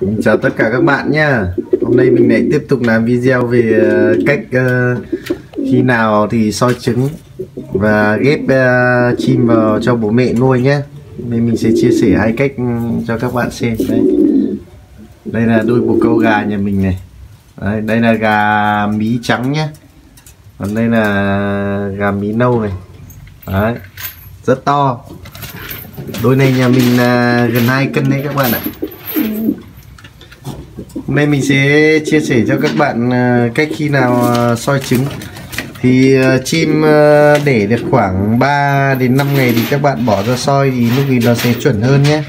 Mình chào tất cả các bạn nhé Hôm nay mình lại tiếp tục làm video về ờ, cách ờ, khi nào thì soi trứng và ghép ờ, chim vào cho bố mẹ nuôi nhé Nên mình sẽ chia sẻ hai cách ừ, cho các bạn xem. Đấy. Đây là đôi bồ câu gà nhà mình này. Đấy, Đây là gà mí trắng nhé Còn đây là gà mí nâu này. Đấy, Rất to. Đôi này nhà mình là gần 2 cân đấy các bạn ạ. Hôm nay mình sẽ chia sẻ cho các bạn à, cách khi nào à, soi trứng. Thì à, chim để được khoảng 3 đến 5 ngày thì các bạn bỏ ra soi thì lúc thì nó sẽ chuẩn hơn nhé.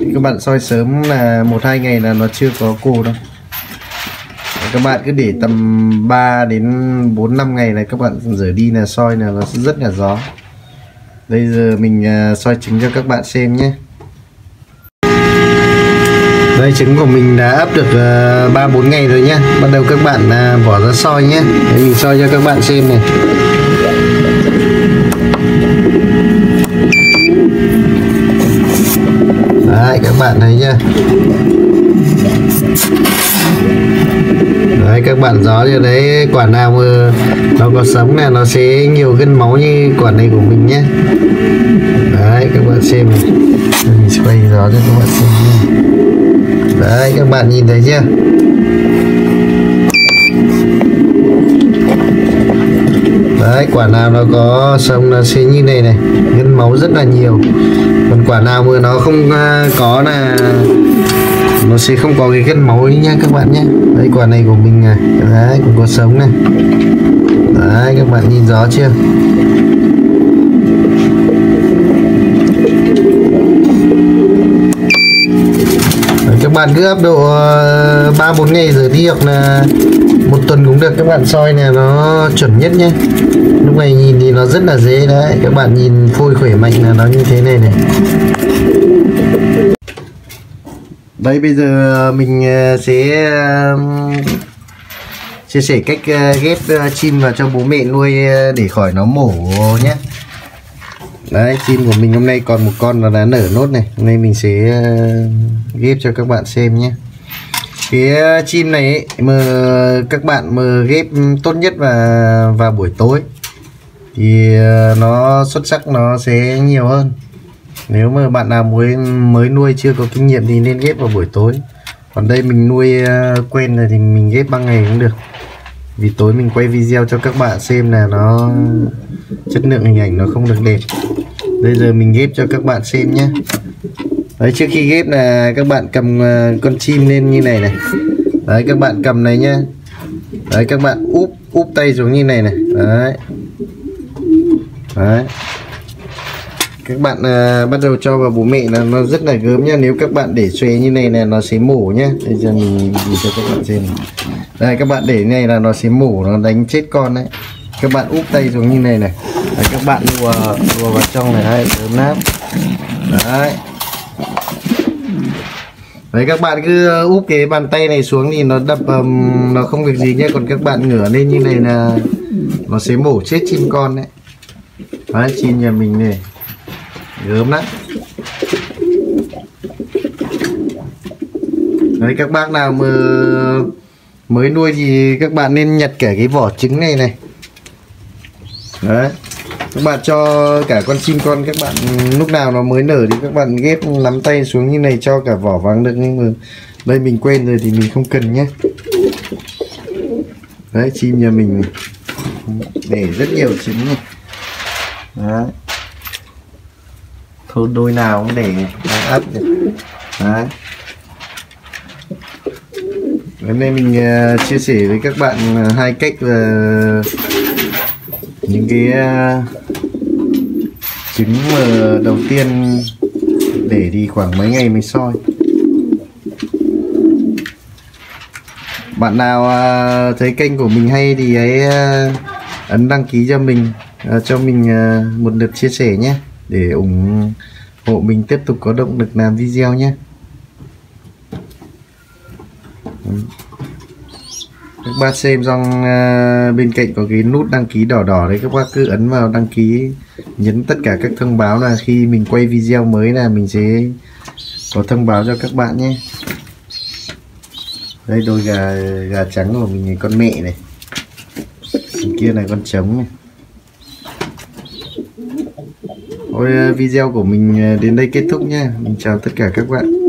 Thì Các bạn soi sớm là 1-2 ngày là nó chưa có cô đâu. Các bạn cứ để tầm 3 đến 4 5 ngày này các bạn rửa đi là soi là nó rất là gió. Bây giờ mình à, soi trứng cho các bạn xem nhé. Đây trứng của mình đã ấp được ờ, ba uh, bốn ngày rồi nhé. bắt đầu các bạn à, bỏ ra soi nhé. Để mình soi cho các bạn xem này. Đấy các bạn thấy chưa? Đấy, các bạn gió như đấy, quả nào mà nó có sống là nó sẽ nhiều gân máu như quả này của mình nhé. Đấy, các bạn xem này. Mình sẽ quay gió cho các bạn xem nhé. Đấy, các bạn nhìn thấy chưa? Đấy, quả nào nó có sông nó sẽ như này này. Gân máu rất là nhiều. Còn quả nào mà nó không à, có là nó sẽ không có cái kết máu ấy nha các bạn nhé. Đấy, quả này của mình này. Đấy, cũng có sống này. Đấy, các bạn nhìn rõ chưa? Các bạn cứ ấp độ ờ, ba bốn ngày rồi đi hoặc là một tuần cũng được các bạn soi này nó chuẩn nhất nhé. Lúc này nhìn thì nó rất là dễ. Đấy, các bạn nhìn phôi khỏe mạnh là nó như thế này này đây bây giờ mình ờ, sẽ chia sẻ cách ờ, ghép ờ, chim vào cho bố mẹ nuôi để khỏi nó mổ nhé. Đấy chim của mình hôm nay còn một con nó đã nở nốt này. Hôm nay mình sẽ ghép cho các bạn xem nhé. Cái chim này ấy, mà các bạn mà ghép tốt nhất vào vào buổi tối thì nó xuất sắc nó sẽ nhiều hơn nếu mà bạn nào mới mới nuôi chưa có kinh nghiệm thì nên ghép vào buổi tối. Còn đây mình nuôi ờ, quen rồi thì mình ghép ban ngày cũng được. Vì tối mình quay video cho các bạn xem là nó, chất lượng hình ảnh nó không được đẹp. Bây giờ mình ghép cho các bạn xem nhé. Đấy, trước khi ghép là các bạn cầm ờ, con chim lên như này này. Đấy, các bạn cầm này nhá. Đấy, các bạn úp úp tay xuống như này này. Đấy. Đấy các bạn à, bắt đầu cho vào bố mẹ là nó rất là gớm nha. Nếu các bạn để xuề như này là nó sẽ mổ nhá bây giờ mình nhìn cho các bạn xem đây các bạn để như này là nó sẽ mổ nó đánh chết con đấy. Các bạn úp tay xuống như này này. Đấy, các bạn đùa đùa vào trong này. Đấy ấm nát. Đấy. Đấy các bạn cứ ờ, úp cái bàn tay này xuống thì nó đập um, nó không việc gì nhé còn các bạn ngửa lên như này là nó sẽ mổ chết chim con đấy. Đấy chim nhà mình này gớm lắm. Đấy, các bác nào mà mới nuôi thì các bạn nên nhặt cả cái vỏ trứng này này. Đấy, các bạn cho cả con chim con các bạn, lúc nào nó mới nở thì các bạn ghép nắm tay xuống như này cho cả vỏ vàng được. Nhưng mà đây mình quên rồi thì mình không cần nhé. Đấy, chim nhà mình để rất nhiều trứng này. Đấy thôi đôi nào cũng để ấp được đấy. Hôm nay mình uh, chia sẻ với các bạn uh, hai cách là uh, những cái uh, trứng mà đầu tiên để đi khoảng mấy ngày mình soi. Bạn nào uh, thấy kênh của mình hay thì hãy uh, ấn đăng ký cho mình uh, cho mình uh, một lượt chia sẻ nhé để ủng hộ mình tiếp tục có động lực làm video nhé. Các bác xem xong uh, bên cạnh có cái nút đăng ký đỏ đỏ đấy các bác cứ ấn vào đăng ký nhấn tất cả các thông báo là khi mình quay video mới là mình sẽ có thông báo cho các bạn nhé. Đây đôi gà gà trắng của mình con mẹ này. Bên kia này con trống này. Thôi video của mình ờ, đến đây kết thúc nha Mình chào tất cả các bạn.